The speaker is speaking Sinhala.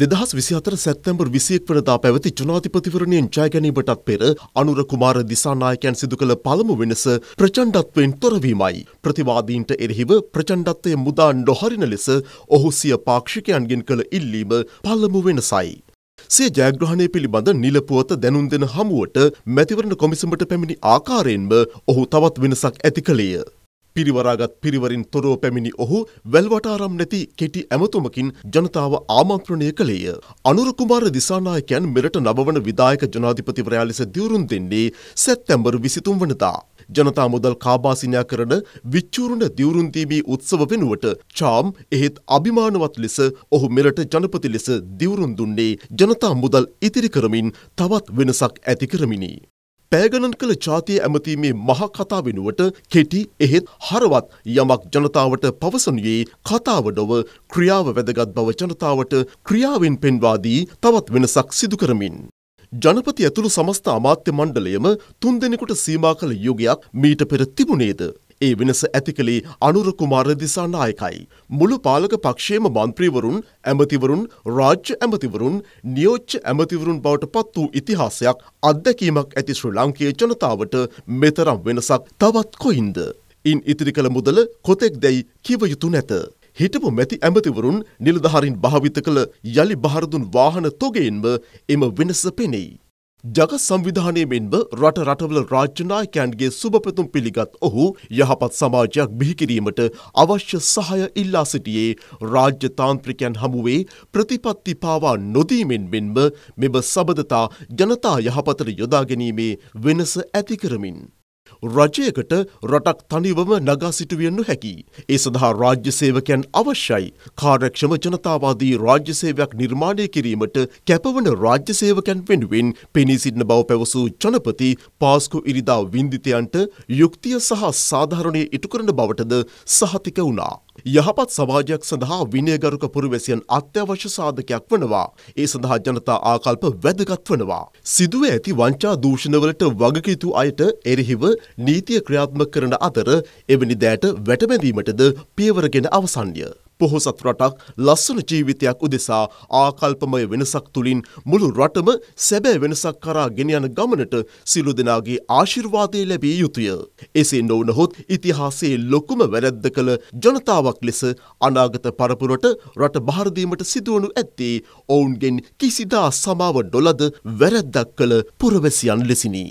දෙදහස් විසිහතර සැත්තැම්බර් විසියෙක් වනදා පැවති ජනාධිපතිවරණයෙන් ජයගැනීමටත් පෙර අනුර කුමාර දිසානායකයන් සිදු කළ පළමු වෙනස ප්‍රචණ්ඩත්වයෙන් තොරවීමයි. ප්‍රතිවාදීන්ට එරෙහිව ප්‍රචණ්ඩත්වය මුදා නොහරින ලෙස ඔහු සිය පාක්ෂිකයන්ගෙන් කළ ඉල්ලීම පළමු වෙනසයි. සිය ජයග්‍රහණය පිළිබඳ නිලපුවත දැනුම් දෙන හමුවට මැතිවරණ කොමිසමට පැමිණි ආකාරයෙන්ම ඔහු තවත් වෙනසක් ඇති කළේය. පිරිවරාගත් පිරිවරින් තොරව පැමිණි ඔහු වැල්වටාරම් නැති කෙටි ඇමතුමකින් ජනතාව ආමන්ත්‍රණය කළේය. අනුර කුමාර දිසානායකයන් මෙරට නවවන විදායක ජනාධිපතිවරයා ලෙස දිවුරුම් දෙන්නේ සැත්තැම්බර් විසිතුන් වනදා. ජනතා මුදල් කාබාසිනයා කරන විච්චූරුණ දිවුරුන්දීමී උත්සව වෙනුවට චාම් එහෙත් අභිමානවත් ලෙස ඔහු මෙරට ජනපති ලෙස දිවුරුන් දුන්නේ ජනතා මුදල් ඉතිරි කරමින් තවත් වෙනසක් ඇති කරමිනි. පෑගණන් කළ ජාතිය ඇමතීමේ මහ කතා වෙනුවට කෙටි එහෙත් හරවත් යමක් ජනතාවට පවසනුයේ කතාව නොව ක්‍රියාව වැදගත් බව ජනතාවට ක්‍රියාවෙන් පෙන්වාදී තවත් වෙනසක් සිදු කරමින්. ජනපති ඇතුළු සමස්ත අමාත්‍ය මණ්ඩලයම තුන් දෙනෙකුට සීමා කළ යුගයක් මීට පෙර තිබුණේද. ඒ වෙනස ඇති කළේ අනුර කුමාර දිසානායකයි. මුළු පාලක පක්ෂයේම මන්ත්‍රීවරුන් ඇමතිවරුන් රාජ්‍ය ඇමතිවරුන් නියෝච්‍ය ඇමතිවරුන් බවට පත් වූ ඉතිහාසයක් අත්දැකීමක් ඇති ශ්‍රී ලංකයේ ජනතාවට මෙතරම් වෙනසක් තවත් කොයින්ද. ඉන් ඉතිරි කළ මුදල කොතෙක් දැයි කිව යුතු නැත. හිටපු මැති ඇමතිවරුන් නිලධහරින් භාවිත කළ යළි බහරදුන් වාහන තොගයෙන්ම එම වෙනස පෙනෙයි. ජග සංවිධානය මෙන්ම රට රටවල රාජ්‍යනායකයන්ගේ සුභපැතුම් පිළිගත් ඔහු යහපත් සමාජයක් බිහිකිරීමට අවශ්‍ය සහය ඉල්ලා සිටියේ රාජ්‍ය තාන්ත්‍රිකයන් හමුවේ ප්‍රතිපත්ති පාවා නොදීමෙන් මෙන්ම මෙම සබඳතා ජනතා යහපතට යොදා ගැනීමේ වෙනස ඇති කරමින්. රජයකට රටක් තනිවම නගා සිටුවිය නොහැකි. ඒ සඳහා රාජ්‍ය සේවකයන් අවශ්‍යයි. කාර්යක්ෂම ජනතාවාදී රාජ්‍ය සේවයක් නිර්මාණය කිරීමට කැපවන රාජ්‍ය සේවකයන් වෙනුවෙන් පෙනී සිටින බව පැවසූ ජනපති පාස්කු ඉරිදා වින්දිතයන්ට යුක්තිය සහ සාධාරණය ඉටු කරන බවටද සහතික වුණා. යහපත් සමාජයක් සඳහා විනයගරුක පුරවැසියන් අත්‍යවශ්‍ය සාධකයක් වනවා. ඒ සඳහා ජනතා ආකල්ප වැදගත් වනවා. සිදුව ඇති වංචා දූෂණවලට වගකිතු අයට එරෙහිව නීතිය ක්‍රියාත්මක කරන අතර එවැනි දෑට වැටබැඳීමටද පියවරගෙන අවසන්ය. පොහොසත් රටක් ලස්සන ජීවිතයක් උදෙසා ආකල්පමය වෙනසක් තුළින් මුළු රටම සැබෑ වෙනසක් කරා ගෙනයන ගමනට සිලු දෙනාගේ ආශිර්වාදය ලැබිය යුතුය. එසේ නොවනහොත් ඉතිහාසයේ ලොකුම වැරැද්ද කළ ජනතාවක් ලෙස අනාගත පරපුරට රට බහරදීමට සිදුවනු ඇත්තේ ඔවුන්ගෙන් කිසිදා සමාව නොලද වැරැද්දක් කළ පුරවැසියන් ලෙසිනි.